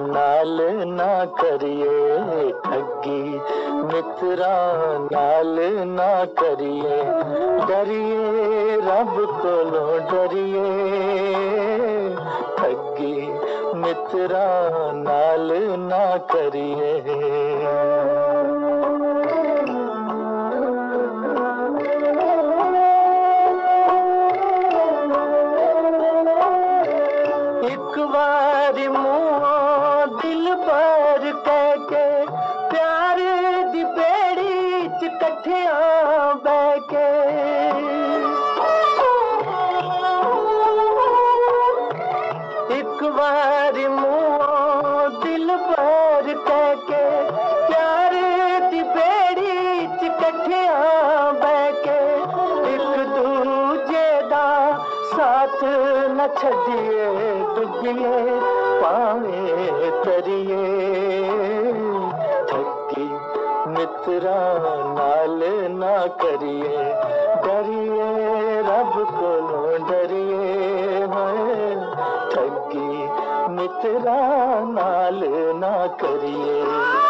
नाल ना करिए ठगी। मित्रा, नाल ना करिए डरिए, रब कोलो डरिए ठगी। मित्रा, नाल ना करिए। एक बार दिल पर कह के प्यार दी पेड़ी च कठिया बह के एक बार मु साथ न छड़िए डुबिए पावे तरिए ठगी मित्रा नाल ना करिए, डरिए, रब को डरिए ठगी मित्रा नाल ना करिए।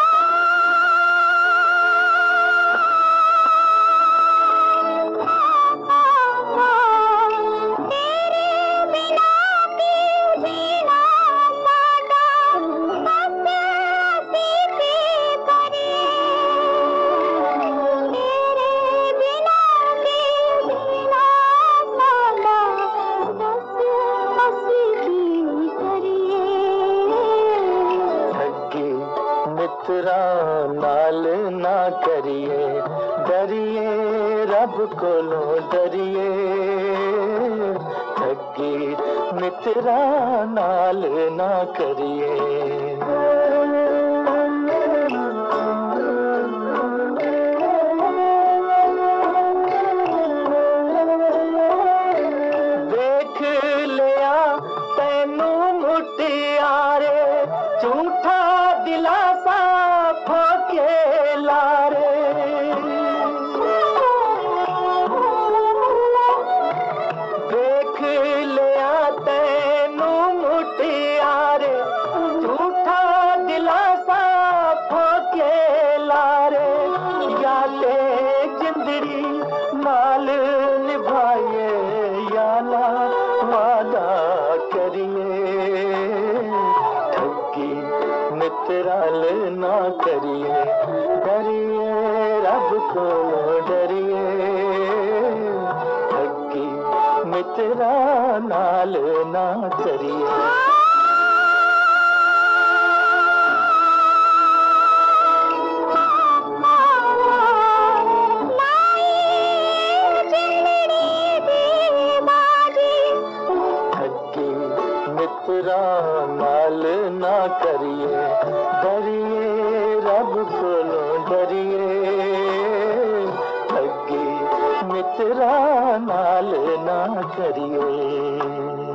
मित्रा नाल ना करिए। डरिए, रब कोलो डरिए। ठगी मित्रा नाल ना करिए। देख लिया, तैनू मुटियारे झूठा எல்லாரே मित्राल ना करिए डरिए रब को डरिए। मित्रा नाल ना करिए मित्रा माल ना करिए डरिए रब कोलो डरिए। ठगी मित्रा माल ना करिए।